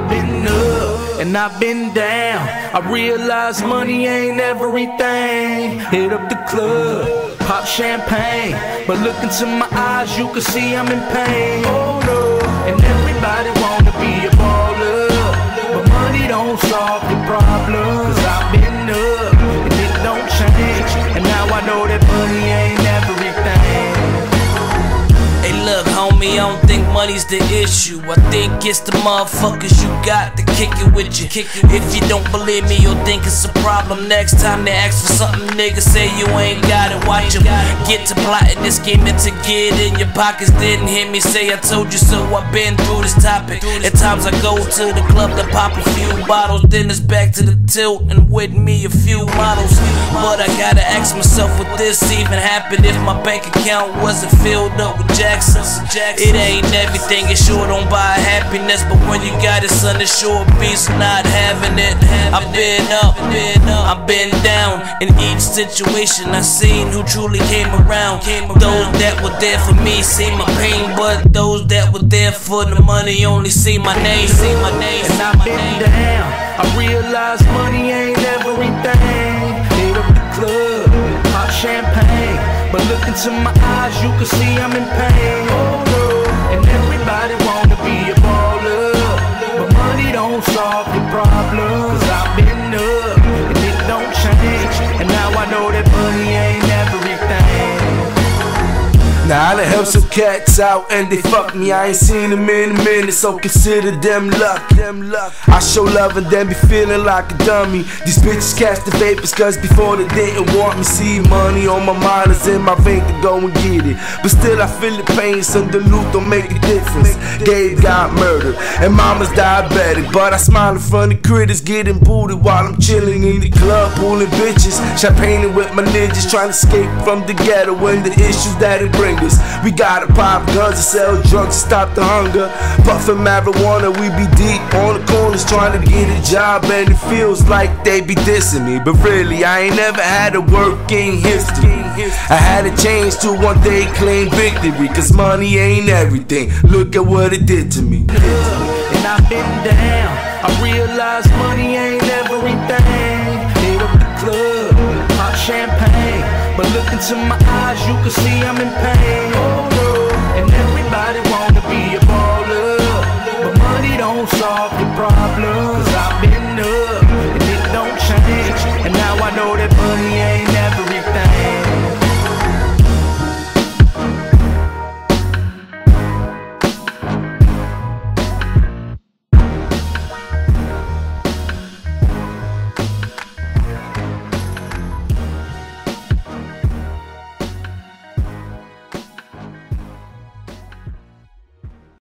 I've been up and I've been down. I realize money ain't everything. Hit up the club, pop champagne. But look into my eyes, you can see I'm in pain. Oh no, and everybody wanna be a baller. But money don't solve the problem. Cause I've been up and it don't change. And now I know that money's the issue. I think it's the motherfuckers you got to kick it with you. If you don't believe me, you'll think it's a problem. Next time they ask for something, nigga, say you ain't got it. Watch them get to plotting this game and to get in your pockets. Didn't hear me say I told you so. I've been through this topic. At times I go to the club to pop a few bottles, then it's back to the tilt and with me a few models. But I gotta ask myself, would this even happen if my bank account wasn't filled up with Jacksons? It ain't everything, it sure don't buy happiness. But when you got it, son, it sure beats not having it. I've been up, I've been down. In each situation, I seen who truly came around. Those that were there for me seen my pain, but those that there for the money only see my name. See my name. And I've been down. I realize money ain't everything. Hit up the club, pop champagne. But look into my eyes, you can see I'm in pain. Oh no, and everybody wanna be a baller. But money don't solve the problem. Cause I've been up, and it don't change. And now I know that money ain't everything. Now I done helped some cats out and they fuck me. I ain't seen them in a minute, so consider them luck. Them luck. I show love and then be feeling like a dummy. These bitches catch the vapors, cause before they didn't want me. See money on my mind, it's in my vein to go and get it. But still, I feel the pain, some loot don't make a difference. Gabe got murdered and mama's diabetic. But I smile in front of critters getting booted while I'm chilling in the club, pulling bitches. Champagne with my ninjas, trying to escape from the ghetto and the issues that it brings us. We gotta pop guns and sell drugs to stop the hunger. Puffin' marijuana, we be deep on the corners trying to get a job, and it feels like they be dissing me. But really, I ain't never had a working history. I had to change to one day claim victory, cause money ain't everything. Look at what it did to me. and I've been down. I realize money ain't everything. Hit up the club, pop champagne. But look into my eyes, you can see I'm in pain. And everybody wanna be a baller. But money don't solve the problem. Cause I've been up, and it don't change. And now I know that